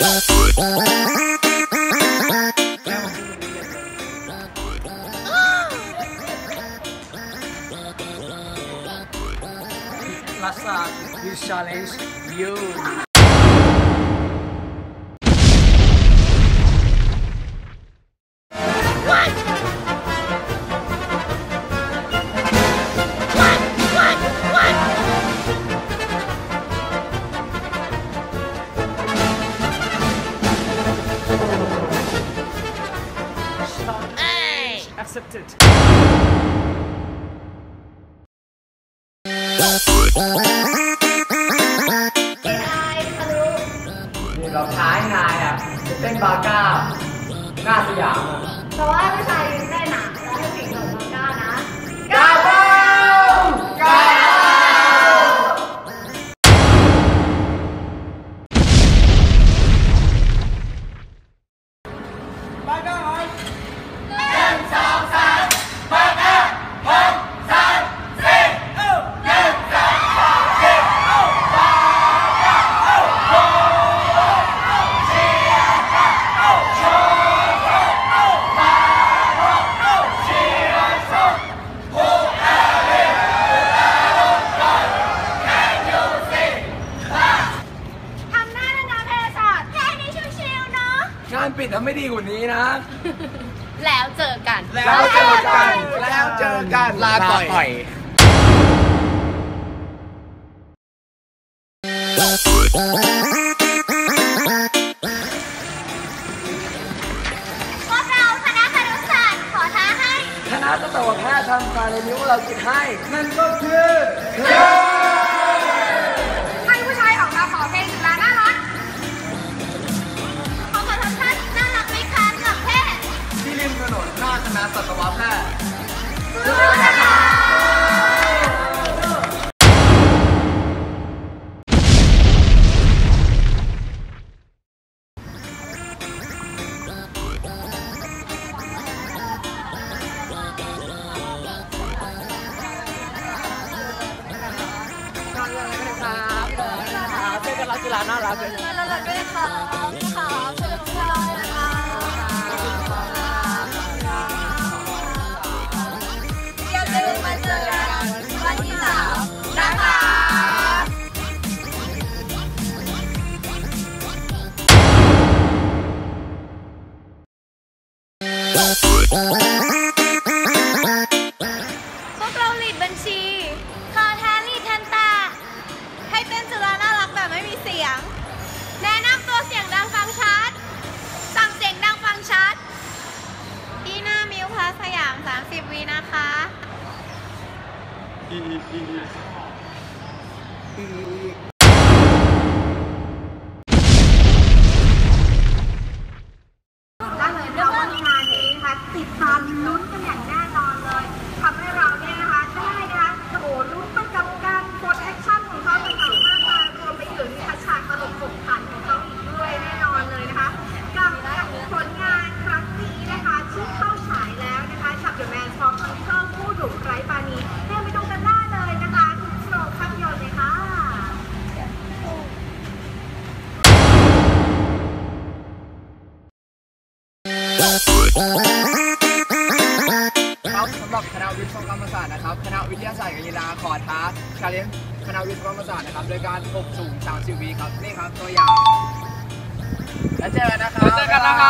Last you challenge you. accepted. นี่เราท้ายนายอะเป็นบาก้าหน้าสยามอะ แต่ว่าผู้ชาย งานปิดทำไม่ดีกว่านี้นะ แล้วเจอกัน แล้วเจอกัน แล้วเจอกันลาต่อย พวกเราคณะครุศาตร์ขอท้าให้ คณะสัตวแพทย์ทำการเรนิ้วเราคิดให้ นั่นก็คือ 去了，拿拿去。来来，你好，好。30วินะคะ อีอีอีอี วิศวกรรมศาสตร์นะครับ คณะวิทยาศาสตร์กีฬาขอท้าชาเลนจ์คณะวิศวกรรมศาสตร์นะครับ โดยการ6บสูง30วิครับ นี่ครับตัวอย่าง แล้วเจอกันนะครับ เจอกันนะครับ